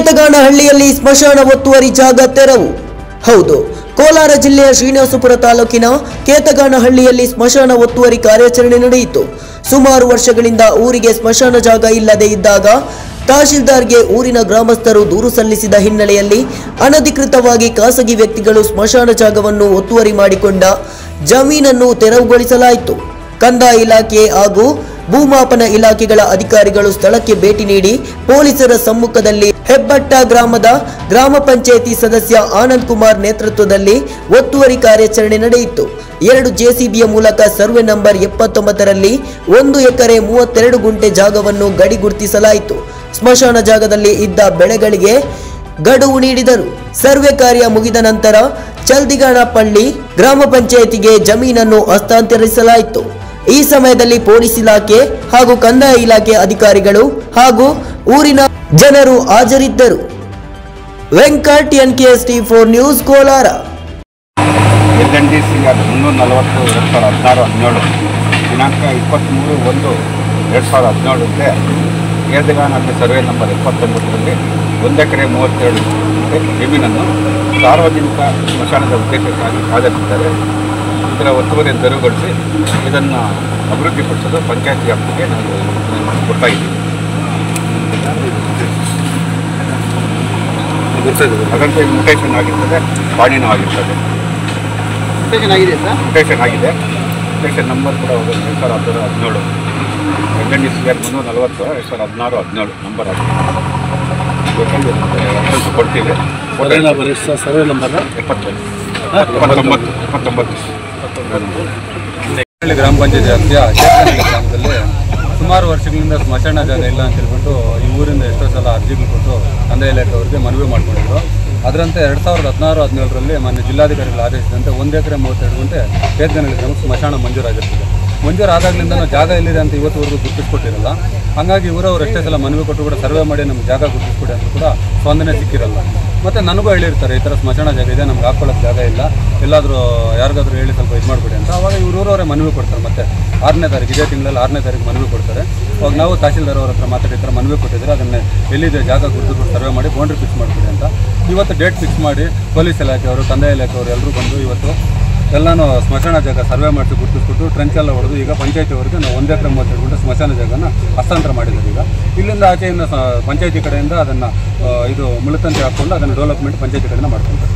ಕೇತಗಾನಹಳ್ಳಿಯಲ್ಲಿ ಸ್ಮಶಾನ ಒತ್ತುವರಿ ಜಾಗ ತೆರವು. ಹೌದು, ಕೋಲಾರ ಜಿಲ್ಲೆಯ ಶ್ರೀನಿವಾಸಪುರ ತಾಲೂಕಿನ ಕೇತಗಾನಹಳ್ಳಿಯಲ್ಲಿ ಸ್ಮಶಾನ ಒತ್ತುವರಿ ಕಾರ್ಯಾಚರಣೆ ನಡೆಯಿತು. ಸುಮಾರು ವರ್ಷಗಳಿಂದ ಊರಿಗೆ ಸ್ಮಶಾನ ಜಾಗ ಇಲ್ಲದೆ ಇದ್ದಾಗ ತಹಶೀಲ್ದಾರ್ಗೆ ಊರಿನ ಗ್ರಾಮಸ್ಥರು ದೂರು ಸಲ್ಲಿಸಿದ ಹಿನ್ನೆಲೆಯಲ್ಲಿ ಅನಧಿಕೃತವಾಗಿ ಖಾಸಗಿ ವ್ಯಕ್ತಿಗಳು ಸ್ಮಶಾನ ಜಾಗವನ್ನು ಒತ್ತುವರಿ ಮಾಡಿಕೊಂಡ ಜಮೀನನ್ನು ತೆರವುಗೊಳಿಸಲಾಯಿತು. ಕಂದಾಯ ಇಲಾಖೆ ಹಾಗೂ ಭೂಮಾಪನ ಇಲಾಖೆಗಳ ಅಧಿಕಾರಿಗಳು ಸ್ಥಳಕ್ಕೆ ಭೇಟಿ ನೀಡಿ ಪೊಲೀಸರ ಸಮ್ಮುಖದಲ್ಲಿ ಹೆಬ್ಬಟ್ಟ ಗ್ರಾಮದ ಗ್ರಾಮ ಪಂಚಾಯಿತಿ ಸದಸ್ಯ ಆನಂದ್ ಕುಮಾರ್ ನೇತೃತ್ವದಲ್ಲಿ ಒತ್ತುವರಿ ಕಾರ್ಯಾಚರಣೆ ನಡೆಯಿತು. ಎರಡು ಜೆಸಿಬಿಯ ಮೂಲಕ ಸರ್ವೆ ನಂಬರ್ ಎಪ್ಪತ್ತೊಂಬತ್ತರಲ್ಲಿ ಒಂದು ಎಕರೆ ಮೂವತ್ತೆರಡು ಗುಂಟೆ ಜಾಗವನ್ನು ಗಡಿ ಗುರುತಿಸಲಾಯಿತು. ಸ್ಮಶಾನ ಜಾಗದಲ್ಲಿ ಇದ್ದ ಬೆಳೆಗಳಿಗೆ ಗಡುವು ನೀಡಿದರು. ಸರ್ವೆ ಕಾರ್ಯ ಮುಗಿದ ನಂತರ ಚಲ್ದಿಗಾಣಪಳ್ಳಿ ಗ್ರಾಮ ಪಂಚಾಯಿತಿಗೆ ಜಮೀನನ್ನು ಹಸ್ತಾಂತರಿಸಲಾಯಿತು. ಈ ಸಮಯದಲ್ಲಿ ಪೊಲೀಸ್ ಇಲಾಖೆ ಹಾಗೂ ಕಂದಾಯ ಇಲಾಖೆ ಅಧಿಕಾರಿಗಳು ಹಾಗೂ ಊರಿನ ಜನರು ಹಾಜರಿದ್ದರು. Venkat, NKST four news Kolar. L N D ಮುನ್ನೂರ ನಲವತ್ತು ಎರಡು ಸಾವಿರದ ಹದಿನಾರು ಹದಿನೇಳು, ದಿನಾಂಕ ಇಪ್ಪತ್ತ್ಮೂರು ಒಂದು ಎರಡು ಸಾವಿರದ ಹದಿನೇಳಕ್ಕೆ ಏದಗಾನಲ್ಲಿ ಸರ್ವೆ ನಂಬರ್ ಇಪ್ಪತ್ತೊಂಬತ್ತರಲ್ಲಿ ಒಂದು ಎಕರೆ ಮೂವತ್ತೆರಡು ಜಮೀನನ್ನು ಸಾರ್ವಜನಿಕ ಸ್ಮಶಾನದ ಉದ್ದೇಶಕ್ಕಾಗಿ ಕಾದಿಟ್ಟಿದ್ದಾರೆ ಇದರ ಒತ್ತುವರಿ ತೆರವುಗೊಳಿಸಿ ಇದನ್ನು ಅಭಿವೃದ್ಧಿಪಡಿಸಲು ಪಂಚಾಯತ್ ವ್ಯಾಪ್ತಿಗೆ ನಾವು ಕೊಡ್ತಾ ಇದ್ದೀವಿ ಅದರಂತೆ ಮ್ಯೂಟೇಷನ್ ಆಗಿರ್ತದೆ ಪಾಣಿನೂ ಆಗಿರ್ತದೆ. ಚೆನ್ನಾಗಿದೆ ಸರ್? ಮ್ಯೂಟೇಷನ್ ಆಗಿದೆ. ಮ್ಯೂಟೇಷನ್ ನಂಬರ್ ಕೂಡ ಹೋಗೋದು ಎರಡು ಸಾವಿರದ ಹದಿನಾರು ಹದಿನೇಳು. ಎಲ್ ಡಿ ಸಿ ಆರ್ ಮುನ್ನೂರ ನಲವತ್ತು ಎರಡು ಸಾವಿರದ ಹದಿನಾರು ಹದಿನೇಳು ನಂಬರ್ ಆಗಿದೆ. ಕೊಡ್ತೀವಿ. Survey number. ಸರ್ ಎಪ್ಪತ್ತೊಂಬತ್ತು ಎಪ್ಪತ್ತೊಂಬತ್ತು. ಹಳ್ಳಿ ಗ್ರಾಮ ಪಂಚಾಯತ್ ವ್ಯಾಪ್ತಿಯ ಚೇತನಹಳ್ಳಿ ಗ್ರಾಮದಲ್ಲಿ ಸುಮಾರು ವರ್ಷಗಳಿಂದ ಸ್ಮಶಾನ ಜಾಗ ಇಲ್ಲ ಅಂತ ಹೇಳ್ಬಿಟ್ಟು ಈ ಊರಿಂದ ಎಷ್ಟೋ ಸಲ ಅರ್ಜಿಗಳು ಕೊಟ್ಟು ಕಂದಾಯ ಇಲಾಖೆ ಅವ್ರಿಗೆ ಮನವಿ ಮಾಡ್ಕೊಂಡಿದ್ರು. ಅದರಂತೆ ಎರಡು ಸಾವಿರದ ಹದಿನಾರು, ಹದಿನೇಳರಲ್ಲಿ ಮಾನ್ಯ ಜಿಲ್ಲಾಧಿಕಾರಿಗಳು ಆದೇಶದಂತೆ ಒಂದು ಎಕರೆ ಮೂವತ್ತೆರಡು ಗುಂಟೆ ಚೇತನಹಳ್ಳಿ ಗ್ರಾಮಕ್ಕೆ ಸ್ಮಶಾನ ಮಂಜೂರಾಗಿರ್ತದೆ. ಮಂಜೂರಾದಾಗಲಿಂದ ಜಾಗ ಎಲ್ಲಿದೆ ಅಂತ ಇವತ್ತುವರೆಗೂ ಗುರುತಿಸ್ಕೊಟ್ಟಿರಲ್ಲ. ಹಾಗಾಗಿ ಊರವರು ಎಷ್ಟೇ ಸಲ ಮನವಿ ಕೊಟ್ಟು ಕೂಡ ಸರ್ವೆ ಮಾಡಿ ನಮ್ಗೆ ಜಾಗ ಗುರುತಿಸ್ಕೊಡಿ ಅಂತ ಕೂಡ ಸ್ಪಂದನೆ ಸಿಕ್ಕಿರಲ್ಲ. ಮತ್ತು ನನಗೂ ಹೇಳಿರ್ತಾರೆ, ಈ ಥರ ಸ್ಮಶಾನ ಜಾಗ ಇದೆ, ನಮ್ಗೆ ಹಾಕ್ಕೊಳ್ಳೋಕೆ ಜಾಗ ಇಲ್ಲ. ಎಲ್ಲಾದರೂ ಯಾರಿಗಾದ್ರೂ ಹೇಳಿ ಸ್ವಲ್ಪ ಇದು ಮಾಡಿಬಿಡಿ ಅಂತ. ಅವಾಗ ಇವರು ಊರವರೇ ಮನವಿ ಕೊಡ್ತಾರೆ ಮತ್ತೆ. ಆರನೇ ತಾರೀಕು ಇದೇ ತಿಂಗಳಲ್ಲಿ ಆರನೇ ತಾರೀಕು ಮನವಿ ಕೊಡ್ತಾರೆ. ಅವಾಗ ನಾವು ತಹಶೀಲ್ದಾರ್ ಅವ್ರ ಹತ್ರ ಮಾತಾಡಿ ಥರ ಮನವಿ ಕೊಟ್ಟಿದ್ರೆ ಅದನ್ನ ಎಲ್ಲಿದೆ ಜಾಗ ಗುರುತು ಸರ್ವೆ ಮಾಡಿ ಬೌಂಡ್ರಿ ಫಿಕ್ಸ್ ಮಾಡಿಬಿಡಿ ಅಂತ. ಇವತ್ತು ಡೇಟ್ ಫಿಕ್ಸ್ ಮಾಡಿ, ಪೊಲೀಸ್ ಇಲಾಖೆಯವರು ಕಂದಾಯ ಇಲಾಖೆಯವರು ಎಲ್ಲರೂ ಬಂದು ಇವತ್ತು ಎಲ್ಲನೂ ಸ್ಮಶಾನ ಜಾಗ ಸರ್ವೆ ಮಾಡಿಸಿ ಗುರುತಿಸ್ಬಿಟ್ಟು ಟ್ರೆಂಚ್ ಎಲ್ಲ ಹೊಡೆದು ಈಗ ಪಂಚಾಯತಿ ಅವರಿಗೆ ನಾವು ಒಂದೇ ಮೂವತ್ತೆರಡು ಗುಂಟೆ ಸ್ಮಶಾನ ಜಾಗನ ಹಸ್ತಾಂತರ ಮಾಡಿದ್ದಾರೆ ಈಗ. ಇಲ್ಲಿಂದ ಆಚೆಯಿಂದ ಪಂಚಾಯತಿ ಕಡೆಯಿಂದ ಅದನ್ನು ಇದು ಮುಳುತಂತೆ ಹಾಕ್ಕೊಂಡು ಅದನ್ನು ಡೆವಲಪ್ಮೆಂಟ್ ಪಂಚಾಯತಿ ಕಡೆಯಿಂದ ಮಾಡ್ಕೊಂತಾರೆ.